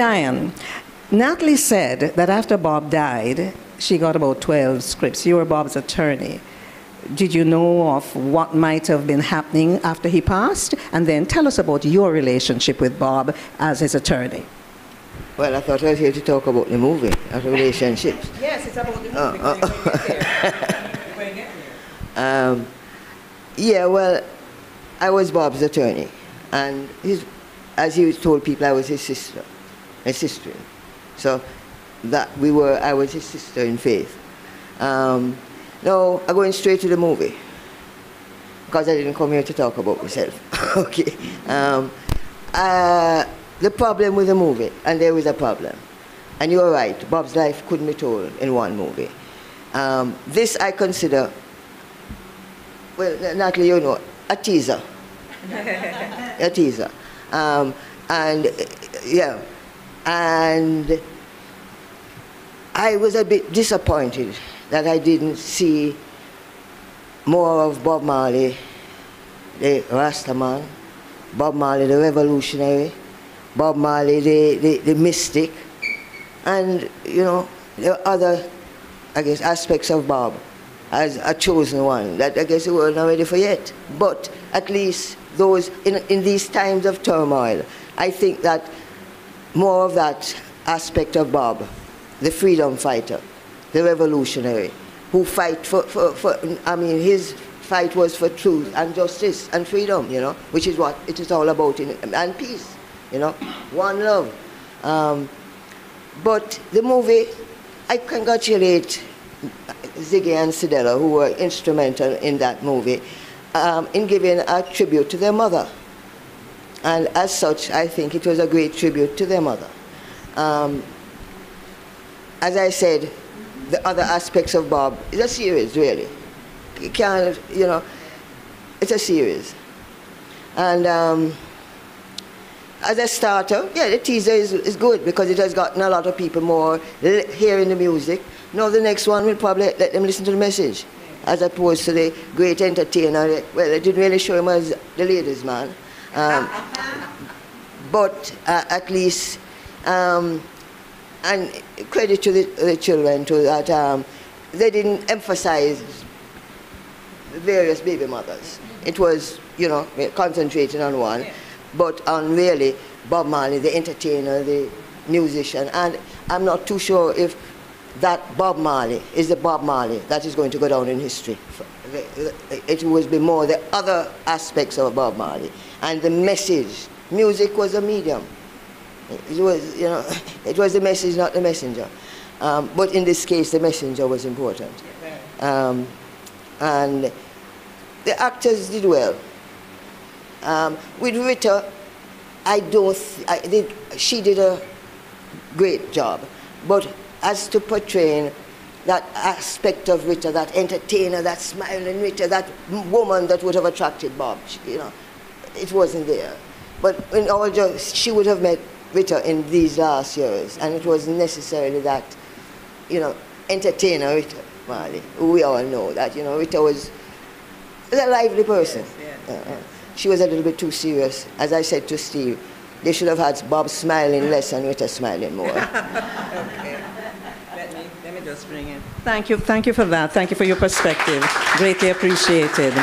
Diane, Nathalie said that after Bob died, she got about 12 scripts. You were Bob's attorney. Did you know of what might have been happening after he passed? And then tell us about your relationship with Bob as his attorney. Well, I thought I was here to talk about the movie, not relationships. Yes, it's about the movie. Uh, uh, um, yeah, well, I was Bob's attorney, and his, as he told people, I was his sister, his sister. So that we were, I was his sister in faith. Um, no, I'm going straight to the movie because I didn't come here to talk about myself. okay. Um, uh, the problem with the movie, and there was a problem. And you're right, Bob's life couldn't be told in one movie. Um, this I consider, well, Nathalie, you know, a teaser. a teaser. Um, and, yeah, and I was a bit disappointed that I didn't see more of Bob Marley, the Rastaman, Bob Marley, the revolutionary, Bob Marley, the, the, the mystic, and, you know, the other, I guess, aspects of Bob as a chosen one that I guess we were not ready for yet. But at least those, in, in these times of turmoil, I think that more of that aspect of Bob, the freedom fighter, the revolutionary, who fight for, for, for I mean, his fight was for truth and justice and freedom, you know, which is what it is all about, in, and peace, you know, one love. Um, but the movie, I congratulate Ziggy and Cedella, who were instrumental in that movie, um, in giving a tribute to their mother. And as such, I think it was a great tribute to their mother. Um, as I said, the other aspects of Bob is a series, really. You can't, you know, it's a series. And um, as a starter, yeah, the teaser is, is good because it has gotten a lot of people more hearing the music. Now the next one will probably let them listen to the message as opposed to the great entertainer. Well, they didn't really show him as the ladies' man. Um, but uh, at least, um, and credit to the, the children too, that um, they didn't emphasize various baby mothers. It was, you know, concentrating on one, but on really Bob Marley, the entertainer, the musician, and I'm not too sure if that Bob Marley is the Bob Marley that is going to go down in history. It will be more the other aspects of Bob Marley and the message. Music was a medium. It was, you know, it was the message, not the messenger. Um, but in this case, the messenger was important. Um, and the actors did well. Um, with Rita, I don't, I did, she did a great job. But as to portraying that aspect of Rita, that entertainer, that smiling Rita, that woman that would have attracted Bob, you know, it wasn't there. But in all just, she would have met Rita in these last years, and it was necessarily that, you know, entertainer Rita Marley, who we all know that, you know, Rita was, was a lively person. Yes, yes, uh, yes. She was a little bit too serious. As I said to Steve, they should have had Bob smiling less and Rita smiling more. okay. Let me, let me just bring in. Thank you, thank you for that. Thank you for your perspective. Greatly appreciated.